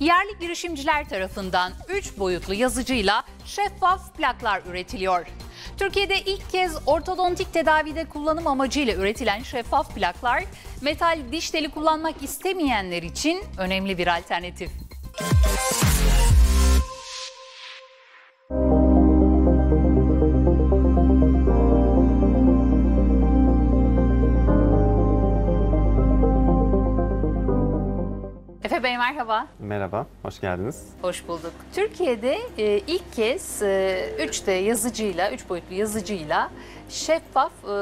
Yerli girişimciler tarafından 3 boyutlu yazıcıyla şeffaf plaklar üretiliyor. Türkiye'de ilk kez ortodontik tedavide kullanım amacıyla üretilen şeffaf plaklar, metal diş teli kullanmak istemeyenler için önemli bir alternatif. Efe Bey merhaba. Merhaba, hoş geldiniz. Hoş bulduk. Türkiye'de e, ilk kez e, 3D yazıcıyla, 3 boyutlu yazıcıyla şeffaf e,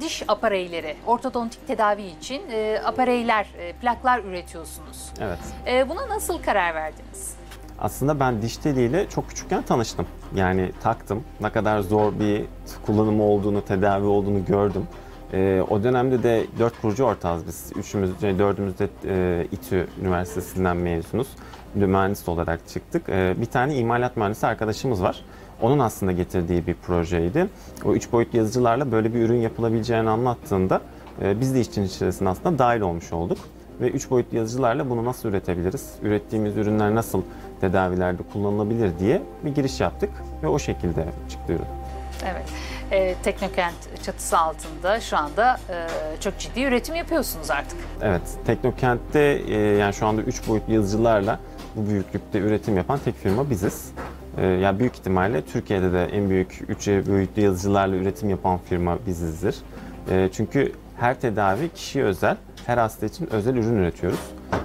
diş apareyleri, ortodontik tedavi için e, apareyler, e, plaklar üretiyorsunuz. Evet. E, buna nasıl karar verdiniz? Aslında ben diş teliyle çok küçükken tanıştım. Yani taktım. Ne kadar zor bir kullanımı olduğunu, tedavi olduğunu gördüm. Ee, o dönemde de dört kurucu ortağız biz. Üçümüz, yani dördümüz de e, İTÜ Üniversitesi'nden mezunuz. Mühendis olarak çıktık. Ee, bir tane imalat mühendisi arkadaşımız var. Onun aslında getirdiği bir projeydi. O üç boyutlu yazıcılarla böyle bir ürün yapılabileceğini anlattığında e, biz de işin içerisine aslında dahil olmuş olduk. Ve üç boyutlu yazıcılarla bunu nasıl üretebiliriz? Ürettiğimiz ürünler nasıl tedavilerde kullanılabilir diye bir giriş yaptık ve o şekilde çıktı ürün. Evet. E, Teknokent çatısı altında şu anda e, çok ciddi üretim yapıyorsunuz artık. Evet, Teknokent'te e, yani şu anda 3 boyutlu yazıcılarla bu büyüklükte üretim yapan tek firma biziz. E, yani büyük ihtimalle Türkiye'de de en büyük 3 boyutlu yazıcılarla üretim yapan firma bizizdir. E, çünkü her tedavi kişiye özel, her hasta için özel ürün üretiyoruz.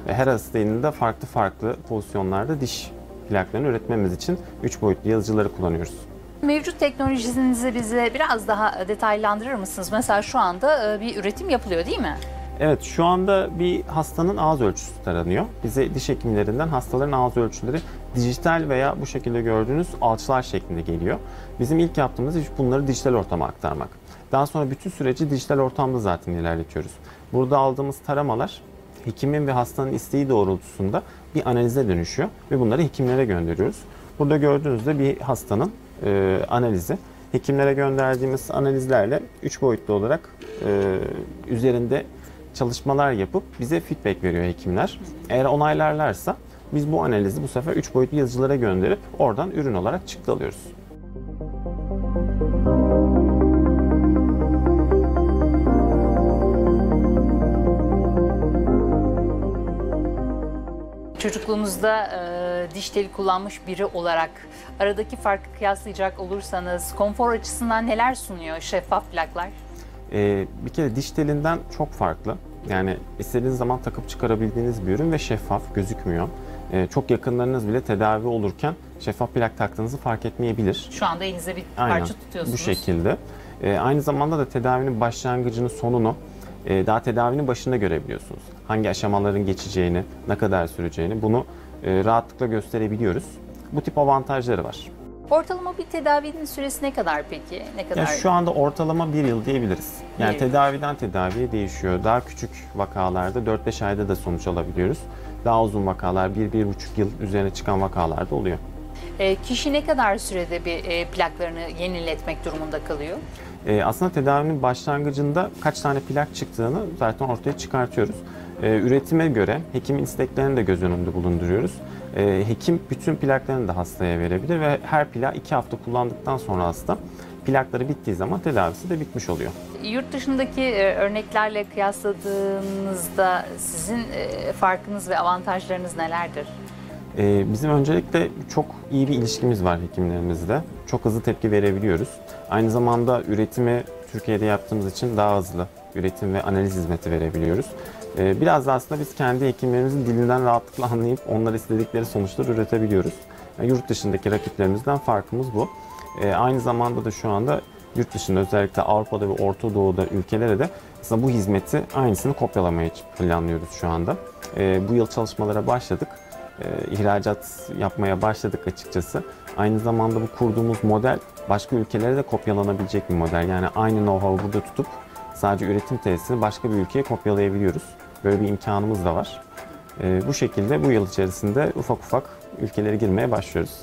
Ve her hastanın da farklı farklı pozisyonlarda diş plaklarını üretmemiz için 3 boyutlu yazıcıları kullanıyoruz. Mevcut teknolojinizi bize biraz daha detaylandırır mısınız? Mesela şu anda e, bir üretim yapılıyor değil mi? Evet, şu anda bir hastanın ağız ölçüsü taranıyor. Bize diş hekimlerinden hastaların ağız ölçüleri dijital veya bu şekilde gördüğünüz alçılar şeklinde geliyor. Bizim ilk yaptığımız iş bunları dijital ortama aktarmak. Daha sonra bütün süreci dijital ortamda zaten ilerletiyoruz. Burada aldığımız taramalar hekimin ve hastanın isteği doğrultusunda bir analize dönüşüyor ve bunları hekimlere gönderiyoruz. Burada gördüğünüzde bir hastanın e, analizi. Hekimlere gönderdiğimiz analizlerle 3 boyutlu olarak e, üzerinde çalışmalar yapıp bize feedback veriyor hekimler. Eğer onaylarlarsa biz bu analizi bu sefer 3 boyutlu yazıcılara gönderip oradan ürün olarak çıktı alıyoruz. Çocukluğunuzda e, diş teli kullanmış biri olarak aradaki farkı kıyaslayacak olursanız konfor açısından neler sunuyor şeffaf plaklar? Ee, bir kere diş telinden çok farklı. Yani istediğiniz zaman takıp çıkarabildiğiniz bir ürün ve şeffaf gözükmüyor. Ee, çok yakınlarınız bile tedavi olurken şeffaf plak taktığınızı fark etmeyebilir. Şu anda elinize bir Aynen, parça tutuyorsunuz. Bu şekilde. Ee, aynı zamanda da tedavinin başlangıcını, sonunu e, daha tedavinin başında görebiliyorsunuz. Hangi aşamaların geçeceğini, ne kadar süreceğini bunu e, rahatlıkla gösterebiliyoruz. Bu tip avantajları var. Ortalama bir tedavinin süresi ne kadar peki? Ne kadar? Ya şu anda ortalama bir yıl diyebiliriz. Yani Bir tedaviden tedaviye değişiyor. Daha küçük vakalarda 4-5 ayda da sonuç alabiliyoruz. Daha uzun vakalar 1-1,5 yıl üzerine çıkan vakalarda oluyor. E, kişi ne kadar sürede bir e, plaklarını yeniletmek durumunda kalıyor? Ee, aslında tedavinin başlangıcında kaç tane plak çıktığını zaten ortaya çıkartıyoruz. Ee, üretime göre hekimin isteklerini de göz önünde bulunduruyoruz. Ee, hekim bütün plaklarını da hastaya verebilir ve her plak 2 hafta kullandıktan sonra hasta plakları bittiği zaman tedavisi de bitmiş oluyor. Yurt dışındaki e, örneklerle kıyasladığınızda sizin e, farkınız ve avantajlarınız nelerdir? Ee, bizim öncelikle çok iyi bir ilişkimiz var hekimlerimizle. Çok hızlı tepki verebiliyoruz. Aynı zamanda üretimi Türkiye'de yaptığımız için daha hızlı üretim ve analiz hizmeti verebiliyoruz. Ee, biraz da aslında biz kendi hekimlerimizin dilinden rahatlıkla anlayıp onlar istedikleri sonuçları üretebiliyoruz. Yani yurt dışındaki rakiplerimizden farkımız bu. Ee, aynı zamanda da şu anda yurt dışında özellikle Avrupa'da ve Orta Doğu'da ülkelere de aslında bu hizmeti aynısını kopyalamayı planlıyoruz şu anda. Ee, bu yıl çalışmalara başladık ihracat yapmaya başladık açıkçası. Aynı zamanda bu kurduğumuz model başka ülkelere de kopyalanabilecek bir model. Yani aynı know-how'u burada tutup sadece üretim tesisini başka bir ülkeye kopyalayabiliyoruz. Böyle bir imkanımız da var. E, bu şekilde bu yıl içerisinde ufak ufak ülkelere girmeye başlıyoruz.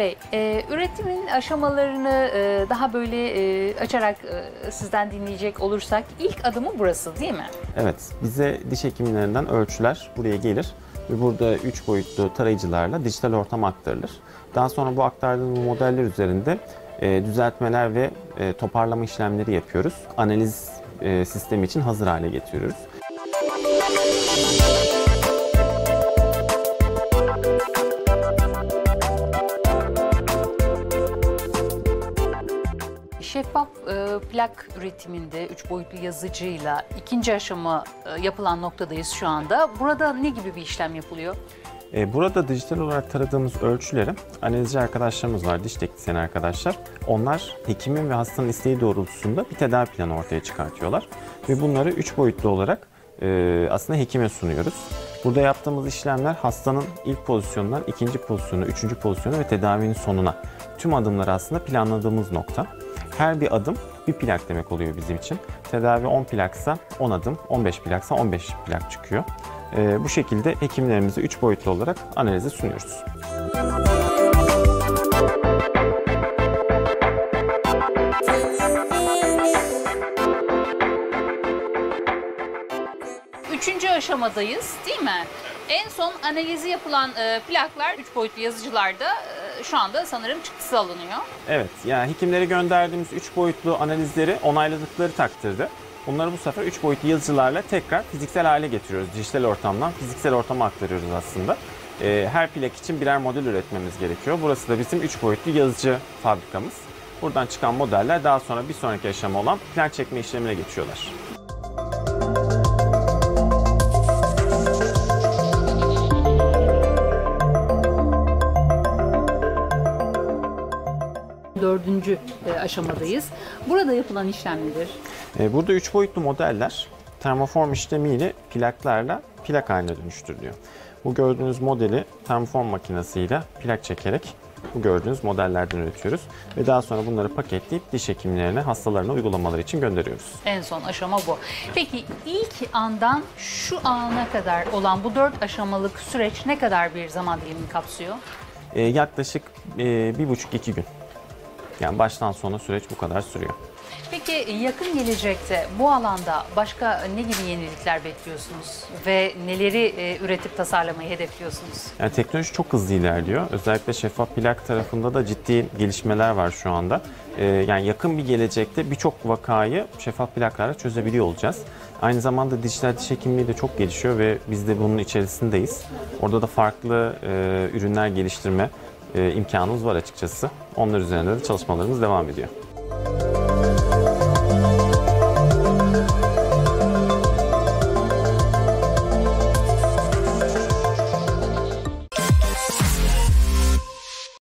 Bey, e, üretimin aşamalarını e, daha böyle e, açarak e, sizden dinleyecek olursak ilk adımı burası değil mi? Evet, bize diş hekimlerinden ölçüler buraya gelir ve burada 3 boyutlu tarayıcılarla dijital ortama aktarılır. Daha sonra bu aktardığımız modeller üzerinde e, düzeltmeler ve e, toparlama işlemleri yapıyoruz. Analiz e, sistemi için hazır hale getiriyoruz. Şeffaf e, plak üretiminde 3 boyutlu yazıcıyla ikinci aşama e, yapılan noktadayız şu anda. Burada ne gibi bir işlem yapılıyor? E, Burada dijital olarak taradığımız ölçüleri analizci arkadaşlarımız var, diş teknisyeni arkadaşlar. Onlar hekimin ve hastanın isteği doğrultusunda bir tedavi planı ortaya çıkartıyorlar. Ve bunları 3 boyutlu olarak e, aslında hekime sunuyoruz. Burada yaptığımız işlemler hastanın ilk pozisyonundan ikinci pozisyonu, üçüncü pozisyonu ve tedavinin sonuna. Tüm adımları aslında planladığımız nokta. Her bir adım bir plak demek oluyor bizim için. Tedavi 10 plaksa 10 adım, 15 plaksa 15 plak çıkıyor. Ee, bu şekilde hekimlerimize 3 boyutlu olarak analize sunuyoruz. Üçüncü aşamadayız değil mi? En son analizi yapılan e, plaklar 3 boyutlu yazıcılarda e, şu anda sanırım çıktısı alınıyor. Evet, yani hekimlere gönderdiğimiz 3 boyutlu analizleri onayladıkları takdirde bunları bu sefer 3 boyutlu yazıcılarla tekrar fiziksel hale getiriyoruz. Dijital ortamdan fiziksel ortama aktarıyoruz aslında. Ee, her plak için birer model üretmemiz gerekiyor. Burası da bizim 3 boyutlu yazıcı fabrikamız. Buradan çıkan modeller daha sonra bir sonraki aşama olan plak çekme işlemine geçiyorlar. Dördüncü e, aşamadayız. Burada yapılan işlem nedir? Ee, Burada 3 boyutlu modeller termoform işlemiyle plaklarla plak haline dönüştürülüyor. Bu gördüğünüz modeli termoform makinesiyle plak çekerek bu gördüğünüz modellerden üretiyoruz. Ve daha sonra bunları paketleyip diş hekimlerine, hastalarına uygulamaları için gönderiyoruz. En son aşama bu. Peki ilk andan şu ana kadar olan bu dört aşamalık süreç ne kadar bir zaman dilimini kapsıyor? Ee, yaklaşık e, bir buçuk iki gün. Yani baştan sona süreç bu kadar sürüyor. Peki yakın gelecekte bu alanda başka ne gibi yenilikler bekliyorsunuz ve neleri e, üretip tasarlamayı hedefliyorsunuz? Yani teknoloji çok hızlı ilerliyor. Özellikle şeffaf plak tarafında da ciddi gelişmeler var şu anda. Ee, yani yakın bir gelecekte birçok vakayı şeffaf plaklarla çözebiliyor olacağız. Aynı zamanda dijital diş hekimliği de çok gelişiyor ve biz de bunun içerisindeyiz. Orada da farklı e, ürünler geliştirme e, imkanımız var açıkçası. Onlar üzerinde de çalışmalarımız devam ediyor.